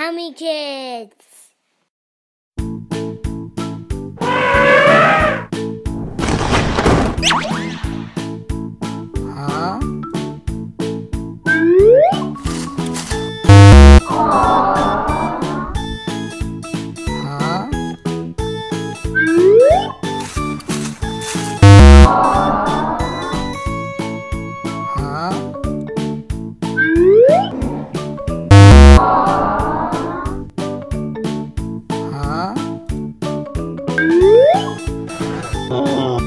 How many kids? 啊？